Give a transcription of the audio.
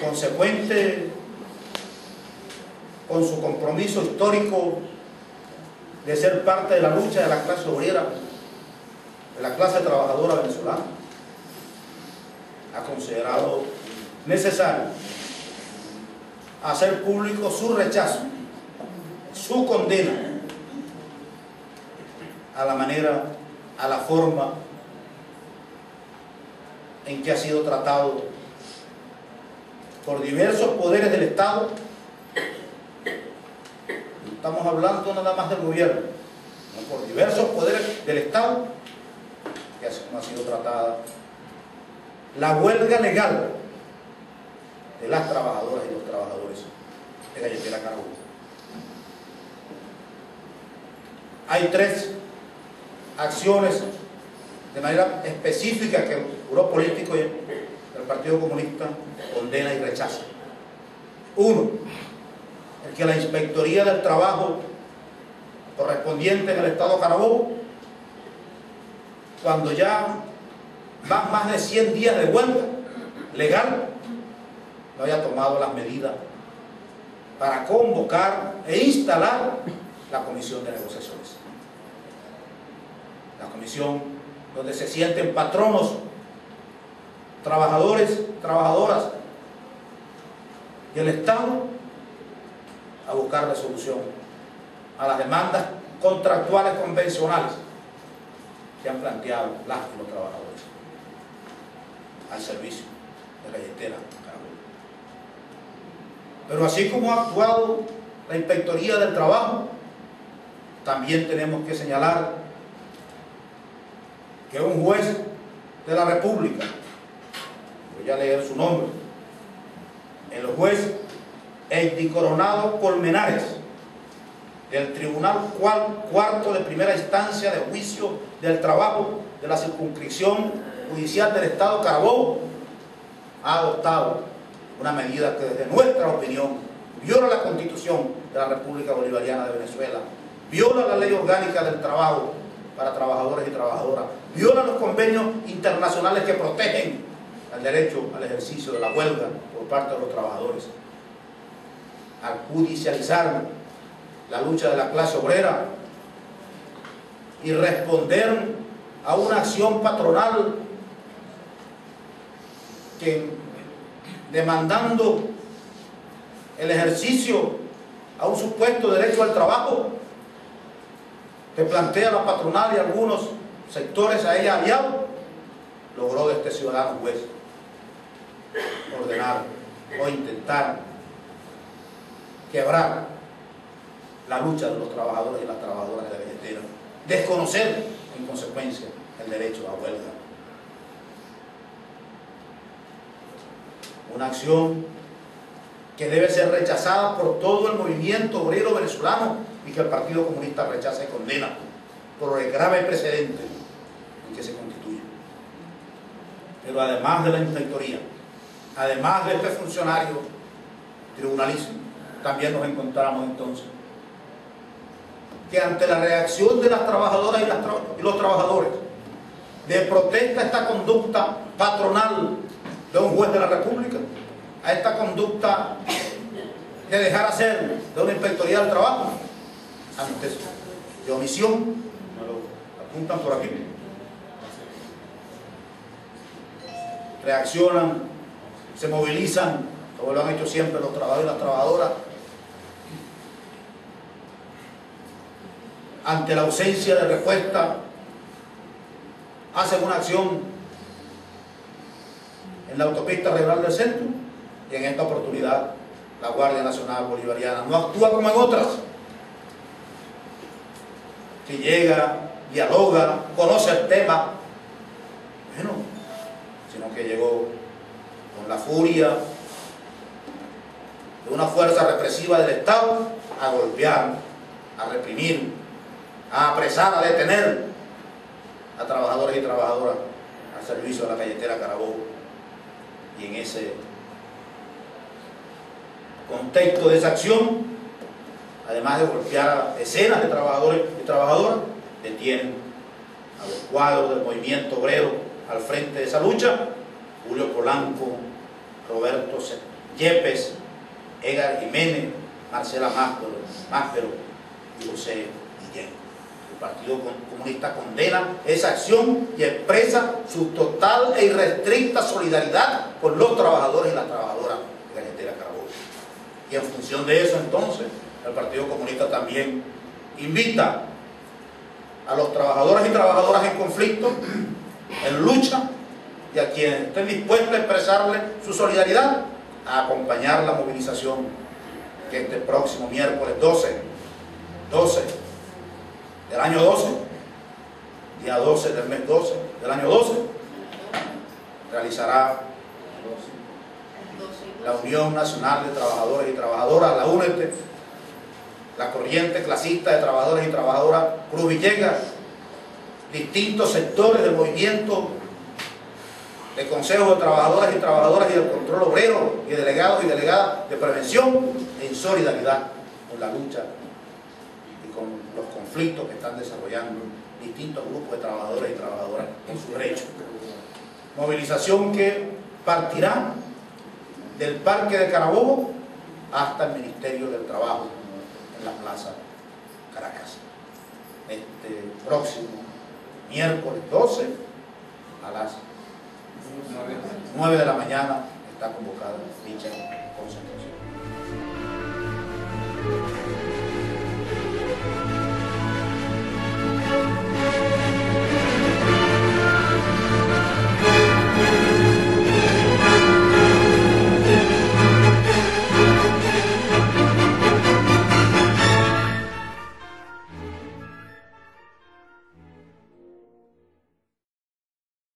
consecuente con su compromiso histórico de ser parte de la lucha de la clase obrera, de la clase trabajadora venezolana, ha considerado necesario hacer público su rechazo, su condena a la manera, a la forma en que ha sido tratado por diversos poderes del Estado. No estamos hablando nada más del gobierno, sino por diversos poderes del Estado que no ha sido tratada la huelga legal de las trabajadoras y los trabajadores de Galletera Carbón. Hay tres acciones de manera específica que el Grupo Político Partido Comunista condena y rechaza. Uno, el que la Inspectoría del Trabajo correspondiente en el Estado Carabobo, cuando ya van más de 100 días de huelga legal, no haya tomado las medidas para convocar e instalar la comisión de negociaciones. La comisión donde se sienten patronos, trabajadores, trabajadoras y el Estado a buscar la solución a las demandas contractuales convencionales que han planteado las y los trabajadores al servicio de la galletera pero así como ha actuado la Inspectoría del Trabajo, también tenemos que señalar que un juez de la República, voy a leer su nombre, el juez Eddie Coronado Colmenares, del Tribunal Cuarto de Primera Instancia de Juicio del Trabajo de la Circunscripción Judicial del Estado Carabobo, ha adoptado una medida que desde nuestra opinión viola la constitución de la República Bolivariana de Venezuela, viola la ley orgánica del trabajo para trabajadores y trabajadoras, viola los convenios internacionales que protegen el derecho al ejercicio de la huelga por parte de los trabajadores. Al judicializar la lucha de la clase obrera y responder a una acción patronal que demandando el ejercicio a un supuesto derecho al trabajo que plantea la patronal y algunos sectores a ella aliados, logró de este ciudadano juez ordenar o intentar quebrar la lucha de los trabajadores y las trabajadoras de la billetera, desconocer en consecuencia el derecho a huelga. una acción que debe ser rechazada por todo el movimiento obrero venezolano y que el Partido Comunista rechaza y condena por el grave precedente en que se constituye. Pero además de la inspectoría, además de este funcionario tribunalísimo, también nos encontramos entonces que ante la reacción de las trabajadoras y, los trabajadores de protesta esta conducta patronal de un juez de la República a esta conducta de dejar hacer de una inspectoría del trabajo antes de omisión apuntan por aquí. Reaccionan se movilizan como lo han hecho siempre los trabajadores y las trabajadoras ante la ausencia de respuesta hacen una acción en la autopista regional del centro y en esta oportunidad la Guardia Nacional Bolivariana. No actúa como en otras. Que llega, dialoga, conoce el tema bueno, sino que llegó con la furia de una fuerza represiva del Estado a golpear, a reprimir, a apresar, a detener a trabajadores y trabajadoras al servicio de la calletera Carabobo. Y en ese contexto de esa acción, además de golpear a decenas de trabajadores y trabajadoras, detienen a los cuadros del movimiento obrero al frente de esa lucha, Julio Polanco, Roberto Yepes, Edgar Jiménez, Marcela Máspero, y José Guillén. El Partido Comunista condena esa acción y expresa su total e irrestricta solidaridad con los trabajadores y las trabajadoras de Galletera Carabobo. Y en función de eso entonces, el Partido Comunista también invita a los trabajadores y trabajadoras en conflicto, en lucha, y a quienes estén dispuestos a expresarle su solidaridad, a acompañar la movilización que este próximo miércoles 12, 12 del año 12, día 12 del mes 12 del año 12, realizará la Unión Nacional de Trabajadores y Trabajadoras, la UNET, la corriente clasista de trabajadores y trabajadoras Cruz Villegas, distintos sectores del movimiento de consejos de trabajadoras y trabajadoras y del control obrero y delegados y delegadas de prevención en solidaridad con la lucha y con los conflictos que están desarrollando distintos grupos de trabajadores y trabajadoras en su derecho. Movilización que partirá del Parque de Carabobo hasta el Ministerio del Trabajo en la Plaza Caracas. Este próximo miércoles 12 a las 9 de la mañana está convocada dicha concentración.